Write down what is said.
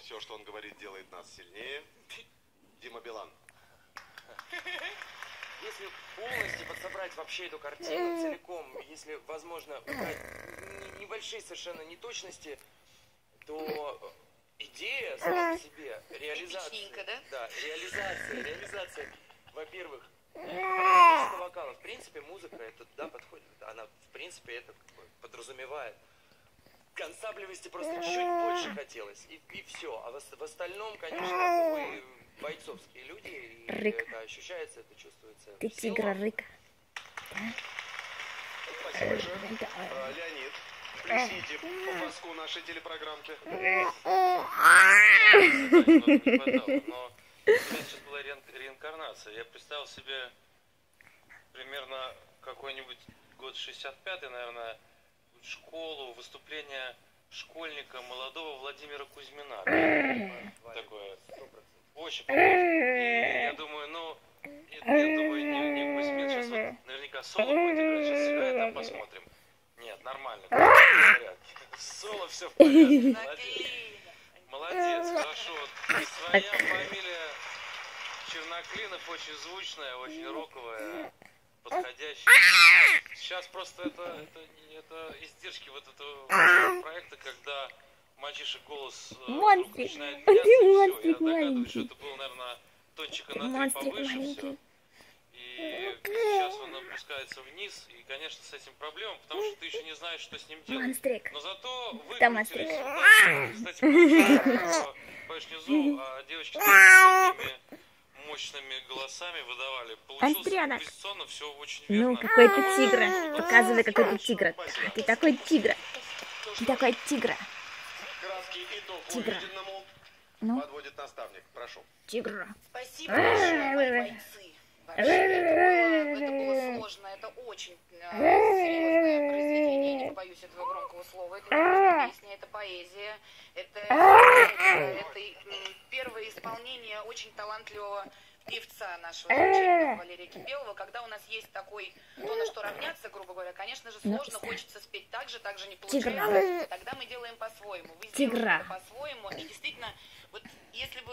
Все, что он говорит, делает нас сильнее. Дима Билан. Если полностью подсобрать вообще эту картину целиком, если возможно убрать не- небольшие совершенно неточности, то идея сама по себе, реализация, да? да, реализация, реализация, во-первых, количество вокала. В принципе, музыка это да подходит, она в принципе это подразумевает. К ансамблевости просто чуть больше хотелось, и, и все. А в, в остальном, конечно, вы бойцовские люди, и Рык. это ощущается, это чувствуется. Ты тигра рык. Спасибо большое. А, Леонид, плесните по мазку нашей телепрограммки. хватало. Но сейчас была реин- реинкарнация. Я представил себе примерно какой-нибудь год 65-й, наверное, школу, выступление школьника молодого Владимира Кузьмина. Такое. Очень похоже. Я думаю, ну, я думаю, не, не Кузьмин, сейчас вот наверняка соло будет играть, сейчас сыграет, там посмотрим. Нет, нормально. Соло все в порядке, молодец. Молодец, хорошо. Своя фамилия Черноклинов очень звучная, очень роковая, подходящая. Сейчас просто это, это, это издержки вот этого проекта, когда мальчишек голос э, Монстрик. начинает Ты и всё. монстрик Я догадываюсь, что это был, наверное, тончика на три Монстрик повыше все. И сейчас он опускается вниз, и, конечно, с этим проблема, потому что ты еще не знаешь, что с ним делать. Монстрик. Но зато вы Там крутили монстрик. ситуацию. Кстати, получается, поешь внизу, а девочки с такими мощными голосами выдавали. Композиционно все очень верно. Ну, какой ты тигра. Показывай, какой ты тигра. Ты такой тигра. Ты такой тигра. Итог Тигра. Ну, подводит наставник. Прошу. тигра. Спасибо большое, мои бойцы. Вообще, это было, это было сложно, это очень э, побоюсь этого громкого слова. Это не просто песня, это поэзия, это, это, это, м, первое исполнение очень талантливого певца нашего замечательного Валерия Кипелова. Когда у нас есть такой то, на что равняться, грубо говоря, конечно же, сложно, хочется спеть так же, так же не получается. Тогда мы делаем по-своему. Вы Тигра. по-своему. И действительно, вот если бы